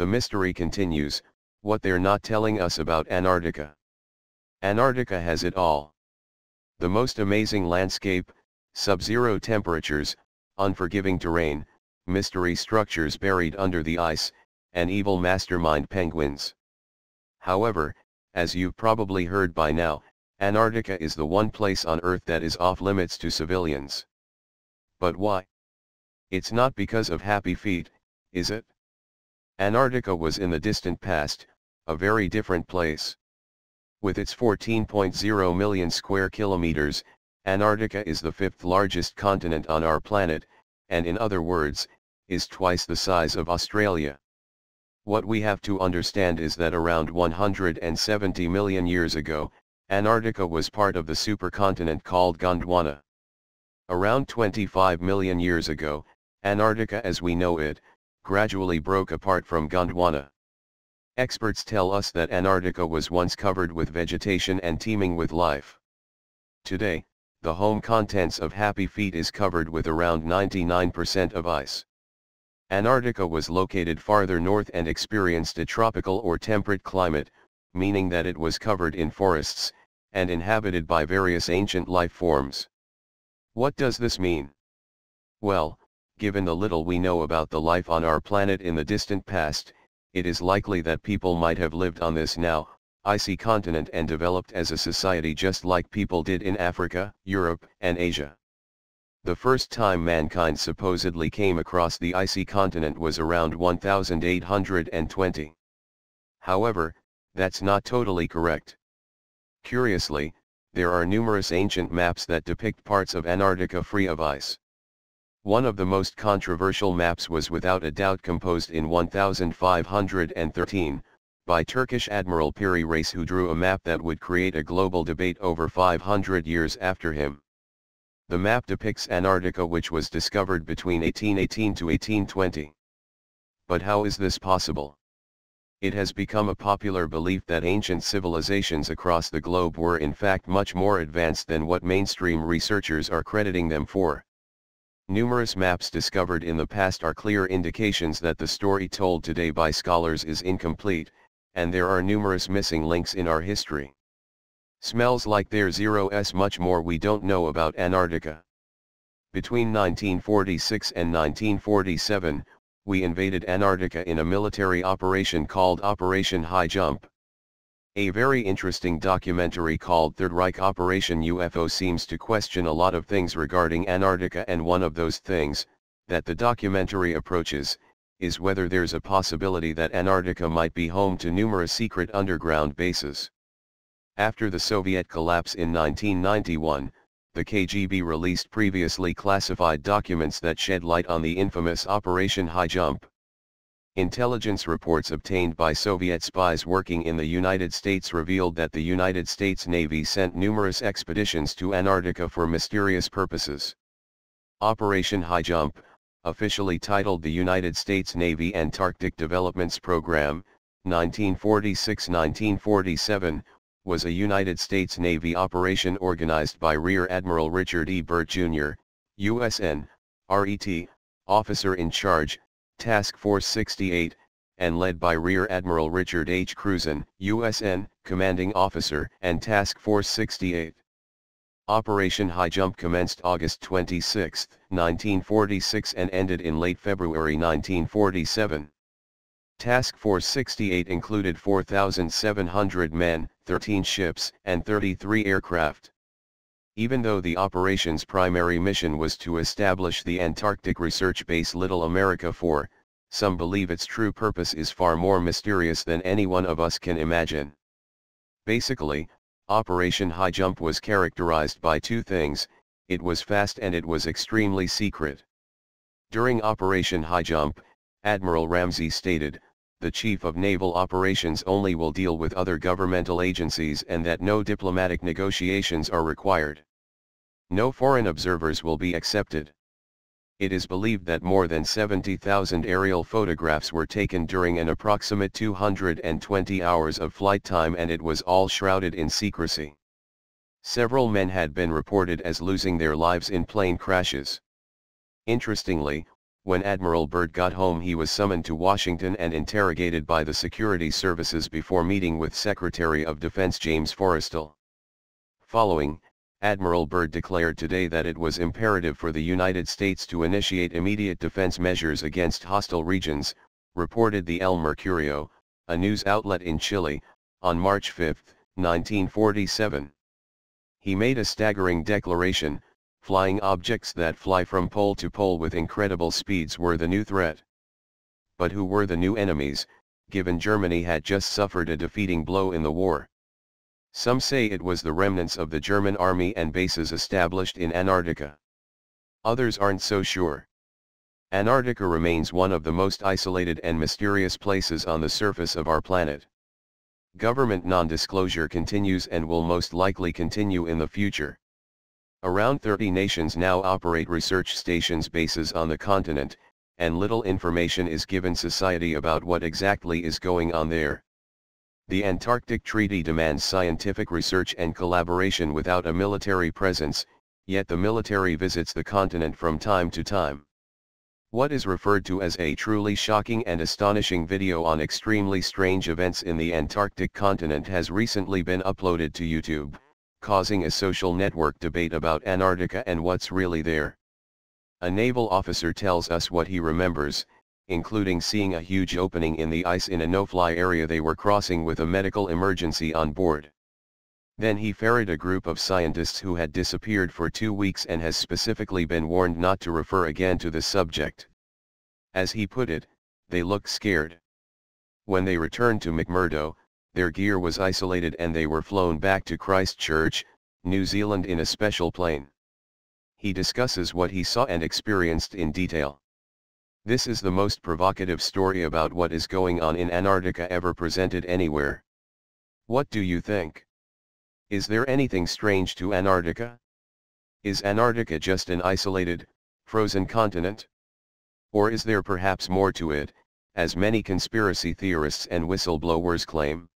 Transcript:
The mystery continues, what they're not telling us about Antarctica. Antarctica has it all. The most amazing landscape, sub-zero temperatures, unforgiving terrain, mystery structures buried under the ice, and evil mastermind penguins. However, as you've probably heard by now, Antarctica is the one place on Earth that is off limits to civilians. But why? It's not because of happy feet, is it? Antarctica was in the distant past, a very different place. With its 14.0 million square kilometers, Antarctica is the fifth largest continent on our planet, and in other words, is twice the size of Australia. What we have to understand is that around 170 million years ago, Antarctica was part of the supercontinent called Gondwana. Around 25 million years ago, Antarctica as we know it, gradually broke apart from Gondwana. Experts tell us that Antarctica was once covered with vegetation and teeming with life. Today, the home contents of Happy Feet is covered with around 99% of ice. Antarctica was located farther north and experienced a tropical or temperate climate, meaning that it was covered in forests, and inhabited by various ancient life forms. What does this mean? Well, given the little we know about the life on our planet in the distant past, it is likely that people might have lived on this now, icy continent and developed as a society just like people did in Africa, Europe, and Asia. The first time mankind supposedly came across the icy continent was around 1820. However, that's not totally correct. Curiously, there are numerous ancient maps that depict parts of Antarctica free of ice. One of the most controversial maps was without a doubt composed in 1513, by Turkish Admiral Piri Reis who drew a map that would create a global debate over 500 years after him. The map depicts Antarctica which was discovered between 1818 to 1820. But how is this possible? It has become a popular belief that ancient civilizations across the globe were in fact much more advanced than what mainstream researchers are crediting them for. Numerous maps discovered in the past are clear indications that the story told today by scholars is incomplete, and there are numerous missing links in our history. Smells like there's zero s much more we don't know about Antarctica. Between 1946 and 1947, we invaded Antarctica in a military operation called Operation High Jump. A very interesting documentary called Third Reich Operation UFO seems to question a lot of things regarding Antarctica and one of those things, that the documentary approaches, is whether there's a possibility that Antarctica might be home to numerous secret underground bases. After the Soviet collapse in 1991, the KGB released previously classified documents that shed light on the infamous Operation High Jump. Intelligence reports obtained by Soviet spies working in the United States revealed that the United States Navy sent numerous expeditions to Antarctica for mysterious purposes. Operation High Jump, officially titled the United States Navy Antarctic Developments Program, 1946-1947, was a United States Navy operation organized by Rear Admiral Richard E. Byrd Jr., USN, RET, officer in charge, Task Force 68, and led by Rear Admiral Richard H. Cruzen, USN, Commanding Officer and Task Force 68. Operation High Jump commenced August 26, 1946 and ended in late February 1947. Task Force 68 included 4,700 men, 13 ships, and 33 aircraft. Even though the operation's primary mission was to establish the Antarctic research base Little America 4, some believe its true purpose is far more mysterious than any one of us can imagine. Basically, Operation High Jump was characterized by two things, it was fast and it was extremely secret. During Operation High Jump, Admiral Ramsey stated, the Chief of Naval Operations only will deal with other governmental agencies and that no diplomatic negotiations are required. No foreign observers will be accepted. It is believed that more than 70,000 aerial photographs were taken during an approximate 220 hours of flight time and it was all shrouded in secrecy. Several men had been reported as losing their lives in plane crashes. Interestingly, when Admiral Byrd got home he was summoned to Washington and interrogated by the security services before meeting with Secretary of Defense James Forrestal. Following, Admiral Byrd declared today that it was imperative for the United States to initiate immediate defense measures against hostile regions, reported the El Mercurio, a news outlet in Chile, on March 5, 1947. He made a staggering declaration, flying objects that fly from pole to pole with incredible speeds were the new threat. But who were the new enemies, given Germany had just suffered a defeating blow in the war? Some say it was the remnants of the German army and bases established in Antarctica. Others aren't so sure. Antarctica remains one of the most isolated and mysterious places on the surface of our planet. Government non-disclosure continues and will most likely continue in the future. Around 30 nations now operate research stations bases on the continent, and little information is given society about what exactly is going on there. The Antarctic Treaty demands scientific research and collaboration without a military presence, yet the military visits the continent from time to time. What is referred to as a truly shocking and astonishing video on extremely strange events in the Antarctic continent has recently been uploaded to YouTube causing a social network debate about Antarctica and what's really there. A naval officer tells us what he remembers, including seeing a huge opening in the ice in a no-fly area they were crossing with a medical emergency on board. Then he ferried a group of scientists who had disappeared for two weeks and has specifically been warned not to refer again to the subject. As he put it, they looked scared. When they returned to McMurdo, their gear was isolated and they were flown back to Christchurch, New Zealand in a special plane. He discusses what he saw and experienced in detail. This is the most provocative story about what is going on in Antarctica ever presented anywhere. What do you think? Is there anything strange to Antarctica? Is Antarctica just an isolated, frozen continent? Or is there perhaps more to it, as many conspiracy theorists and whistleblowers claim?